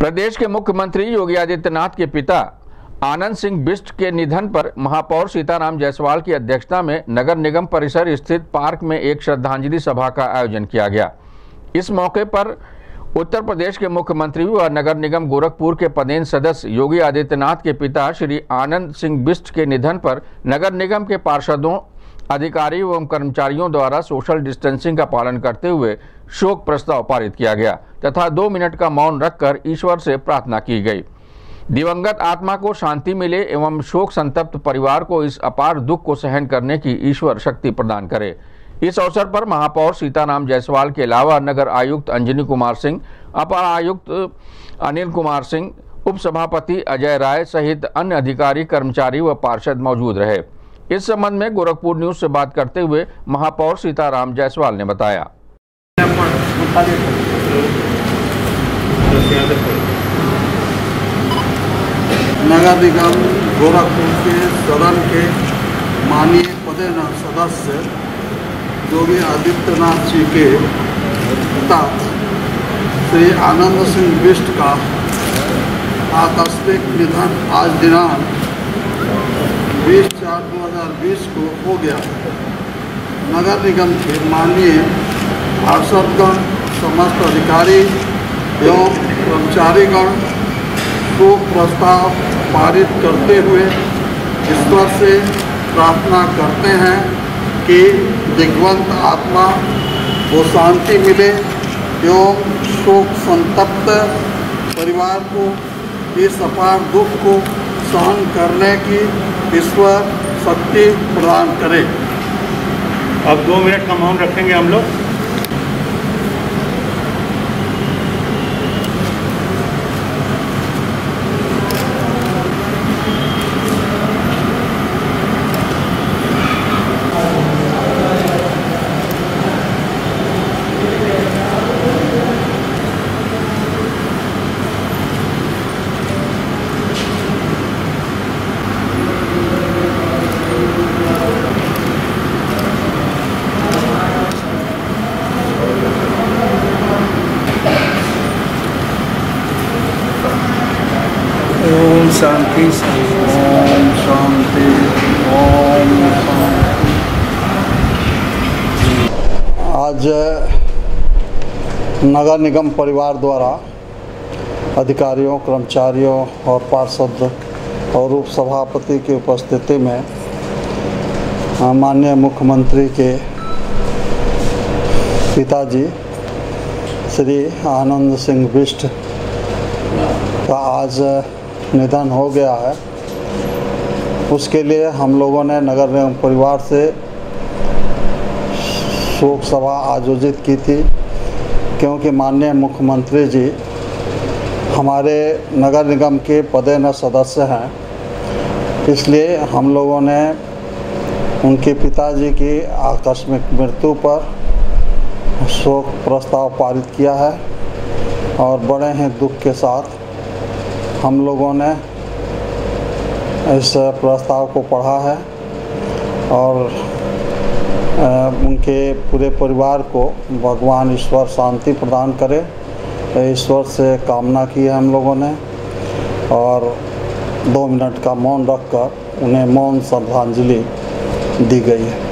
प्रदेश के मुख्यमंत्री योगी आदित्यनाथ के पिता आनंद सिंह बिष्ट के निधन पर महापौर सीताराम जायसवाल की अध्यक्षता में नगर निगम परिसर स्थित पार्क में एक श्रद्धांजलि सभा का आयोजन किया गया। इस मौके पर उत्तर प्रदेश के मुख्यमंत्री व नगर निगम गोरखपुर के पदेन सदस्य योगी आदित्यनाथ के पिता श्री आनंद सिंह बिष्ट के निधन पर नगर निगम के पार्षदों अधिकारियों एवं कर्मचारियों द्वारा सोशल डिस्टेंसिंग का पालन करते हुए शोक प्रस्ताव पारित किया गया तथा दो मिनट का मौन रखकर ईश्वर से प्रार्थना की गई। दिवंगत आत्मा को शांति मिले एवं शोक संतप्त परिवार को इस अपार दुख को सहन करने की ईश्वर शक्ति प्रदान करे। इस अवसर पर महापौर सीताराम जायसवाल के अलावा नगर आयुक्त अंजनी कुमार सिंह, अपर आयुक्त अनिल कुमार सिंह उप सभापति अजय राय सहित अन्य अधिकारी, कर्मचारी व पार्षद मौजूद रहे। इस संबंध में गोरखपुर न्यूज़ से बात करते हुए महापौर सीताराम जायसवाल ने बताया। नगर निगम गोरखपुर के सदन के माननीय पदेन सदस्य योगी आदित्यनाथ जी के पिता श्री आनंद सिंह बिष्ट का आकस्मिक निधन आज दिनांक 20 चार 2020 को हो गया। नगर निगम के माननीय पार्षदगण समस्त अधिकारी एवं कर्मचारीगण शोक प्रस्ताव पारित करते हुए ईश्वर से प्रार्थना करते हैं कि दिग्वंत आत्मा को शांति मिले एवं शोक संतप्त परिवार को इस अपार दुख को सहन करने की ईश्वर शक्ति प्रदान करे। अब दो मिनट का मौन रखेंगे हम लोग ओम शांति, ओम शांति, ओम आज नगर निगम परिवार द्वारा अधिकारियों, कर्मचारियों और पार्षद और उप सभापति की उपस्थिति में माननीय मुख्यमंत्री के पिताजी श्री आनंद सिंह बिष्ट का आज निधन हो गया है। उसके लिए हम लोगों ने नगर निगम परिवार से शोक सभा आयोजित की थी, क्योंकि माननीय मुख्यमंत्री जी हमारे नगर निगम के पदेन सदस्य हैं। इसलिए हम लोगों ने उनके पिताजी की आकस्मिक मृत्यु पर शोक प्रस्ताव पारित किया है और बड़े ही दुख के साथ हम लोगों ने इस प्रस्ताव को पढ़ा है और उनके पूरे परिवार को भगवान ईश्वर शांति प्रदान करे। ईश्वर से कामना की है हम लोगों ने और दो मिनट का मौन रखकर उन्हें मौन श्रद्धांजलि दी गई है।